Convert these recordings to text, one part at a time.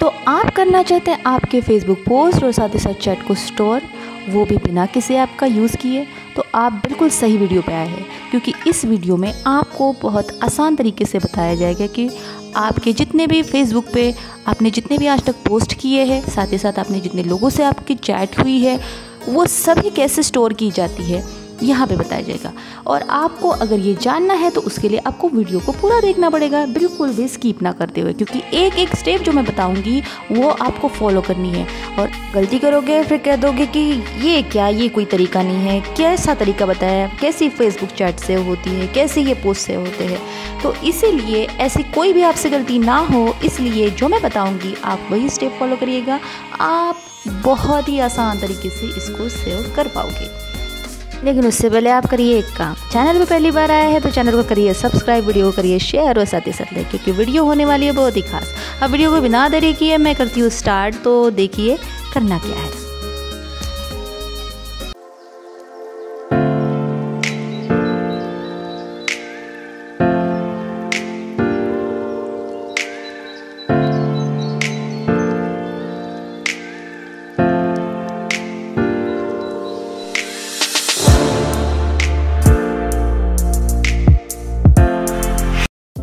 तो आप करना चाहते हैं आपके फेसबुक पोस्ट और साथ ही साथ चैट को स्टोर वो भी बिना किसी ऐप का यूज़ किए तो आप बिल्कुल सही वीडियो पे आए हैं। क्योंकि इस वीडियो में आपको बहुत आसान तरीके से बताया जाएगा कि आपके जितने भी फेसबुक पे आपने जितने भी आज तक पोस्ट किए हैं, साथ ही साथ आपने जितने लोगों से आपकी चैट हुई है, वो सभी कैसे स्टोर की जाती है? यहाँ पे बताया जाएगा। और आपको अगर ये जानना है तो उसके लिए आपको वीडियो को पूरा देखना पड़ेगा। बिल्कुल भी स्कीप ना करते हुए, क्योंकि एक एक स्टेप जो मैं बताऊँगी, वो आपको फॉलो करनी है। और गलती करोगे, फिर कह दोगे कि ये क्या, ये कोई तरीका नहीं है। कैसा तरीका बताया, कैसी फेसबुक चैट से होती है, कैसे ये पोस्ट से होते हैं। तो इसीलिए ऐसी कोई भी आपसे गलती ना हो, इसलिए जो मैं बताऊँगी, आप वही स्टेप फॉलो करिएगा। आप बहुत ही आसान तरीके से इसको सेव कर पाओगे। लेकिन उससे पहले आप करिए एक काम। चैनल पर पहली बार आया है तो चैनल को करिए सब्सक्राइब वीडियो को करिए शेयर और साथ ही साथ लाइक क्योंकि वीडियो होने वाली है बहुत ही खास। अब वीडियो को बिना देरी किए मैं करती हूँ स्टार्ट तो देखिए करना क्या है।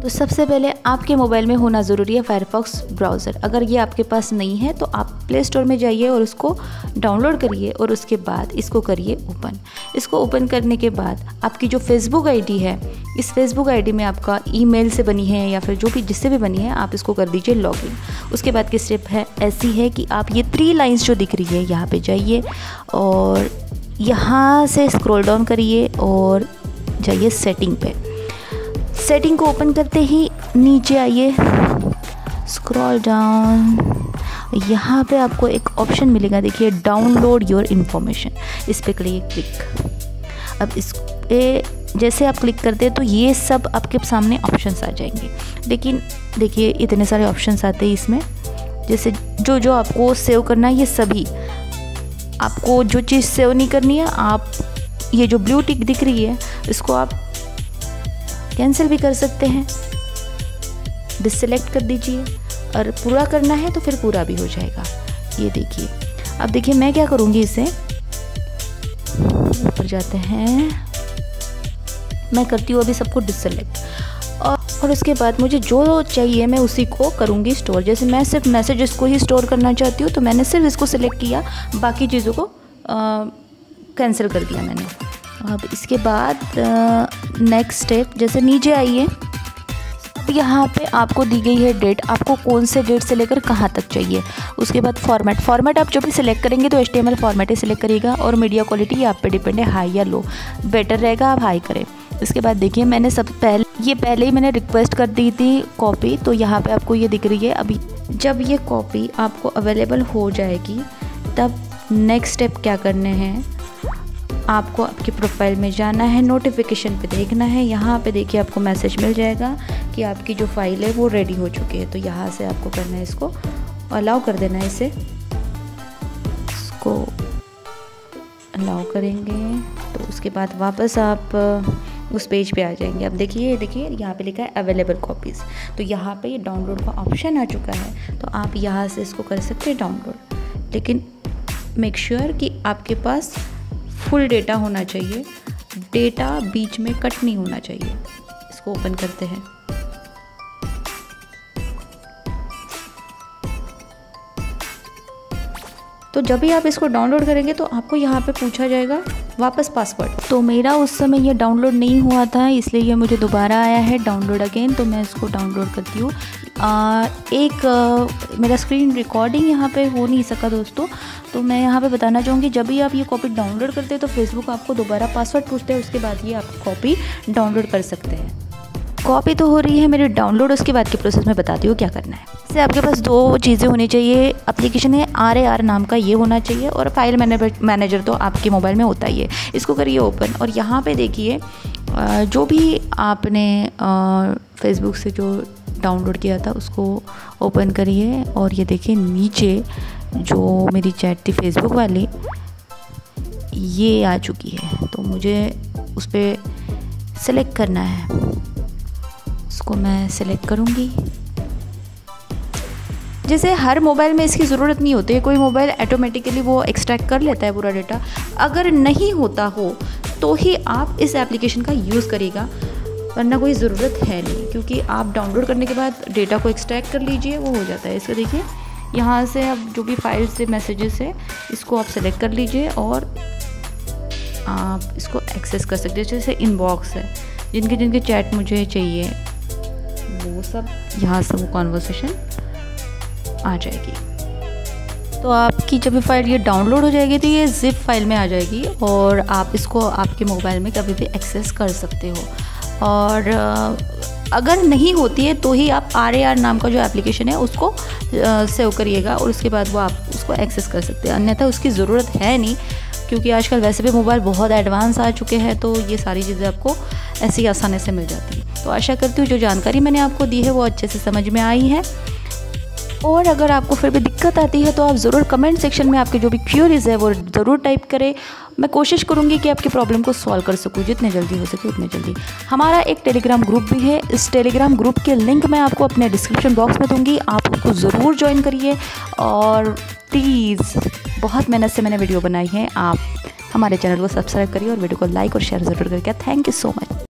तो सबसे पहले आपके मोबाइल में होना ज़रूरी है फायरफॉक्स ब्राउज़र अगर ये आपके पास नहीं है तो आप प्ले स्टोर में जाइए और उसको डाउनलोड करिए और उसके बाद इसको करिए ओपन इसको ओपन करने के बाद आपकी जो फेसबुक आईडी है, इस फेसबुक आईडी में आपका ईमेल से बनी है या फिर जो भी जिससे भी बनी है, आप इसको कर दीजिए लॉगिन उसके बाद की स्टेप है, ऐसी है कि आप ये थ्री लाइन्स जो दिख रही है, यहाँ पर जाइए और यहाँ से स्क्रोल डाउन करिए और जाइए सेटिंग पे। सेटिंग को ओपन करते ही नीचे आइए। स्क्रॉल डाउन यहाँ पे आपको एक ऑप्शन मिलेगा, देखिए डाउनलोड योर इन्फॉर्मेशन इस पर करिए क्लिक अब इस पे जैसे आप क्लिक करते हैं तो ये सब आपके सामने ऑप्शंस आ जाएँगे। लेकिन देखिए, इतने सारे ऑप्शंस आते हैं इसमें। जैसे जो जो आपको सेव करना है, ये सभी। आपको जो चीज़ सेव नहीं करनी है, आप, ये जो ब्लू टिक दिख रही है, इसको आप कैंसिल भी कर सकते हैं। डिसलेक्ट कर दीजिए। और पूरा करना है तो फिर पूरा भी हो जाएगा। ये देखिए। अब देखिए मैं क्या करूँगी इसे? ऊपर जाते हैं। मैं करती हूँ अभी सबको डिसलेक्ट और उसके बाद मुझे जो चाहिए मैं उसी को करूँगी स्टोर जैसे मैं सिर्फ़ मैसेजेस को ही स्टोर करना चाहती हूँ तो मैंने सिर्फ़ इसको सिलेक्ट किया। बाकी चीज़ों को कैंसिल कर दिया मैंने। अब इसके बाद नेक्स्ट स्टेप जैसे नीचे आइए अब यहाँ पे आपको दी गई है डेट आपको कौन से डेट से लेकर कहाँ तक चाहिए। उसके बाद फॉर्मेट फॉर्मेट आप जो भी सिलेक्ट करेंगे तो एच फॉर्मेट ही सिलेक्ट करिएगा और मीडिया क्वालिटी आप पे डिपेंड है हाई या लो बेटर रहेगा, आप हाई करें। इसके बाद देखिए, मैंने सब पहले, ये पहले ही मैंने रिक्वेस्ट कर दी थी कॉपी तो यहाँ पे आपको ये दिख रही है, अभी जब ये कॉपी आपको अवेलेबल हो जाएगी, तब नेक्स्ट स्टेप क्या करने हैं? आपको आपकी प्रोफ़ाइल में जाना है नोटिफिकेशन पे देखना है। यहाँ पे देखिए आपको मैसेज मिल जाएगा कि आपकी जो फ़ाइल है वो रेडी हो चुकी है। तो यहाँ से आपको करना है इसको अलाउ कर देना है इसे। इसको अलाउ करेंगे। तो उसके बाद वापस आप उस पेज पे आ जाएँगे। अब देखिए देखिए, यहाँ पे लिखा है अवेलेबल कॉपीज़ तो यहाँ पे ये डाउनलोड का ऑप्शन आ चुका है। तो आप यहाँ से इसको कर सकते हैं डाउनलोड लेकिन मेक श्योर sure कि आपके पास फुल डेटा होना चाहिए। डेटा बीच में कट नहीं होना चाहिए। इसको ओपन करते हैं। तो जब भी आप इसको डाउनलोड करेंगे तो आपको यहाँ पे पूछा जाएगा वापस पासवर्ड तो मेरा उस समय यह डाउनलोड नहीं हुआ था इसलिए यह मुझे दोबारा आया है डाउनलोड अगेन तो मैं इसको डाउनलोड करती हूँ। एक आ, मेरा स्क्रीन रिकॉर्डिंग यहाँ पे हो नहीं सका दोस्तों तो मैं यहाँ पे बताना चाहूँगी जब भी आप ये कॉपी डाउनलोड करते हैं तो फेसबुक आपको दोबारा पासवर्ड पूछते हैं उसके बाद ये आप कॉपी डाउनलोड कर सकते हैं। कॉपी तो हो रही है, मेरी डाउनलोड उसके बाद के प्रोसेस में बताती हूँ क्या करना है। इससे आपके पास दो चीज़ें होनी चाहिए। एप्लीकेशन है आर ए आर नाम का ये होना चाहिए और फ़ाइल मैनेजर तो आपके मोबाइल में होता ही है। इसको करिए ओपन और यहाँ पे देखिए जो भी आपने फेसबुक से जो डाउनलोड किया था उसको ओपन करिए और ये देखिए नीचे जो मेरी चैट थी फेसबुक वाली, ये आ चुकी है। तो मुझे उस पर सेलेक्ट करना है। इसको मैं सेलेक्ट करूँगी। जैसे हर मोबाइल में इसकी ज़रूरत नहीं होती है, कोई मोबाइल ऑटोमेटिकली वो एक्सट्रैक्ट कर लेता है पूरा डेटा अगर नहीं होता हो तो ही आप इस एप्लीकेशन का यूज़ करेगा वरना कोई ज़रूरत है नहीं, क्योंकि आप डाउनलोड करने के बाद डेटा को एक्सट्रैक्ट कर लीजिए, वो हो जाता है। इसका देखिए, यहाँ से अब जो भी फाइल्स से मैसेजेस है, इसको आप सेलेक्ट कर लीजिए और आप इसको एक्सेस कर सकते हैं। जैसे इनबॉक्स है, जिनके जिनके चैट मुझे चाहिए वो सब यहाँ से वो कॉन्वर्सेशन आ जाएगी। तो आपकी जब फ़ाइल ये डाउनलोड हो जाएगी तो ये ज़िप फ़ाइल में आ जाएगी और आप इसको आपके मोबाइल में कभी भी एक्सेस कर सकते हो। और अगर नहीं होती है तो ही आप आर ए आर नाम का जो एप्लीकेशन है, उसको सेव करिएगा और उसके बाद वो आप उसको एक्सेस कर सकते हैं। अन्यथा उसकी ज़रूरत है नहीं। क्योंकि आजकल वैसे भी मोबाइल बहुत एडवांस आ चुके हैं तो ये सारी चीज़ें आपको ऐसी आसानी से मिल जाती है। तो आशा करती हूँ जो जानकारी मैंने आपको दी है वो अच्छे से समझ में आई है। और अगर आपको फिर भी दिक्कत आती है तो आप ज़रूर कमेंट सेक्शन में आपके जो भी क्यूरीज है वो ज़रूर टाइप करें। मैं कोशिश करूँगी कि आपकी प्रॉब्लम को सॉल्व कर सकूँ, जितने जल्दी हो सके उतने जल्दी। हमारा एक टेलीग्राम ग्रुप भी है, इस टेलीग्राम ग्रुप के लिंक मैं आपको अपने डिस्क्रिप्शन बॉक्स में दूँगी। आप उसको ज़रूर ज्वाइन करिए और प्लीज़ बहुत मेहनत से मैंने वीडियो बनाई है। आप हमारे चैनल को सब्सक्राइब करिए और वीडियो को लाइक और शेयर ज़रूर करिए। Thank you so much.